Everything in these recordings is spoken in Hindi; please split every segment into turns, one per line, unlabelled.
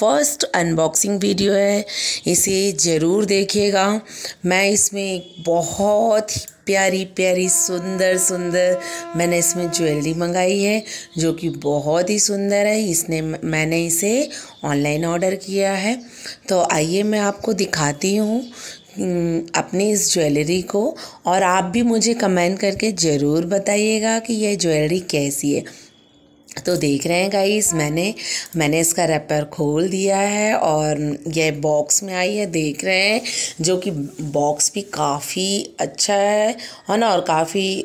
फ़र्स्ट अनबॉक्सिंग वीडियो है, इसे ज़रूर देखिएगा। मैं इसमें बहुत ही प्यारी प्यारी, सुंदर सुंदर, मैंने इसमें ज्वेलरी मंगाई है, जो कि बहुत ही सुंदर है। इसने, मैंने इसे ऑनलाइन ऑर्डर किया है। तो आइए मैं आपको दिखाती हूँ अपनी इस ज्वेलरी को, और आप भी मुझे कमेंट करके ज़रूर बताइएगा कि यह ज्वेलरी कैसी है। तो देख रहे हैं गाइस मैंने मैंने इसका रैपर खोल दिया है और यह बॉक्स में आई है, देख रहे हैं, जो कि बॉक्स भी काफ़ी अच्छा है है ना? और काफ़ी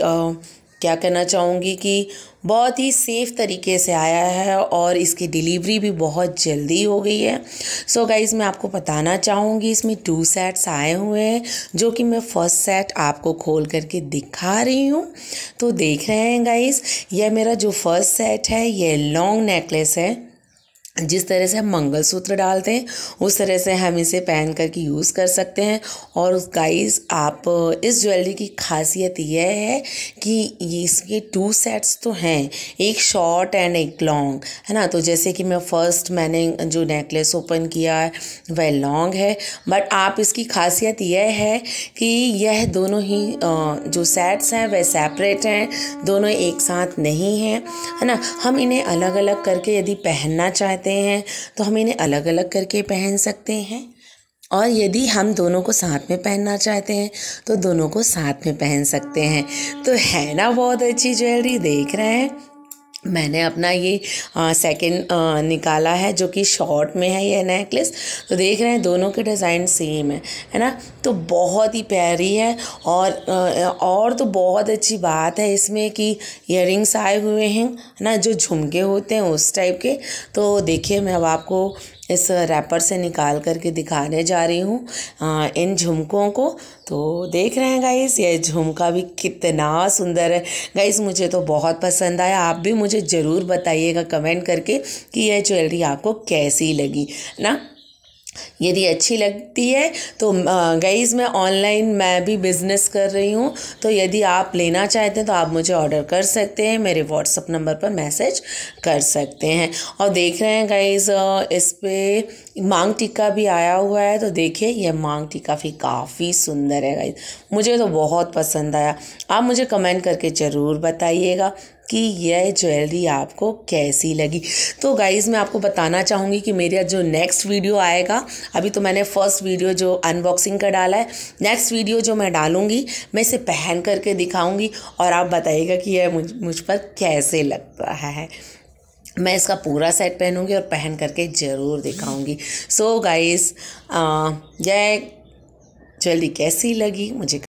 क्या कहना चाहूँगी कि बहुत ही सेफ़ तरीके से आया है और इसकी डिलीवरी भी बहुत जल्दी हो गई है। सो so गाइज़ मैं आपको बताना चाहूँगी, इसमें टू सेट्स आए हुए हैं, जो कि मैं फ़र्स्ट सेट आपको खोल करके दिखा रही हूँ। तो देख रहे हैं गाइज़ यह मेरा जो फ़र्स्ट सेट है, यह लॉन्ग नेकलेस है। जिस तरह से हम मंगलसूत्र डालते हैं, उस तरह से हम इसे पहन करके यूज़ कर सकते हैं। और गाइस आप, इस ज्वेलरी की खासियत यह है कि ये इसके टू सेट्स तो हैं, एक शॉर्ट एंड एक लॉन्ग है ना? तो जैसे कि मैं फ़र्स्ट मैंने जो नेकलेस ओपन किया है, वह लॉन्ग है। बट आप इसकी खासियत यह है कि यह दोनों ही जो सेट्स हैं, वह सेपरेट हैं, दोनों एक साथ नहीं हैं, है ना? हम इन्हें अलग अलग करके यदि पहनना चाहते चाहते हैं तो हम इन्हें अलग अलग करके पहन सकते हैं। और यदि हम दोनों को साथ में पहनना चाहते हैं तो दोनों को साथ में पहन सकते हैं। तो है ना बहुत अच्छी ज्वेलरी, देख रहे हैं? मैंने अपना ये सेकंड निकाला है, जो कि शॉर्ट में है ये नेकलेस तो देख रहे हैं, दोनों के डिज़ाइन सेम है है ना? तो बहुत ही प्यारी है और और तो बहुत अच्छी बात है इसमें कि इयर आए हुए हैं, है ना? जो झुमके होते हैं उस टाइप के। तो देखिए, मैं अब आपको इस रैपर से निकाल करके दिखाने जा रही हूँ इन झुमकों को। तो देख रहे हैं गाइस ये झुमका भी कितना सुंदर है। गाइस मुझे तो बहुत पसंद आया। आप भी मुझे ज़रूर बताइएगा कमेंट करके कि यह ज्वेलरी आपको कैसी लगी, ना? यदि अच्छी लगती है तो गईज़ मैं ऑनलाइन मैं भी बिज़नेस कर रही हूँ तो यदि आप लेना चाहते हैं तो आप मुझे ऑर्डर कर सकते हैं, मेरे व्हाट्सअप नंबर पर मैसेज कर सकते हैं। और देख रहे हैं गईज़ इस पर मांग टिक्का भी आया हुआ है तो देखिए यह मांग टिक्का भी काफ़ी सुंदर है गाइज़ मुझे तो बहुत पसंद आया। आप मुझे कमेंट करके ज़रूर बताइएगा। कि यह ज्वेलरी आपको कैसी लगी। तो गाइज़ मैं आपको बताना चाहूँगी कि मेरा जो नेक्स्ट वीडियो आएगा, अभी तो मैंने फ़र्स्ट वीडियो जो अनबॉक्सिंग का डाला है नेक्स्ट वीडियो जो मैं डालूँगी, मैं इसे पहन करके दिखाऊँगी और आप बताइएगा कि यह मुझ मुझ पर कैसे लगता है। मैं इसका पूरा सेट पहनूँगी और पहन करके ज़रूर दिखाऊँगी। सो गाइस जय ज्वेलरी कैसी लगी, मुझे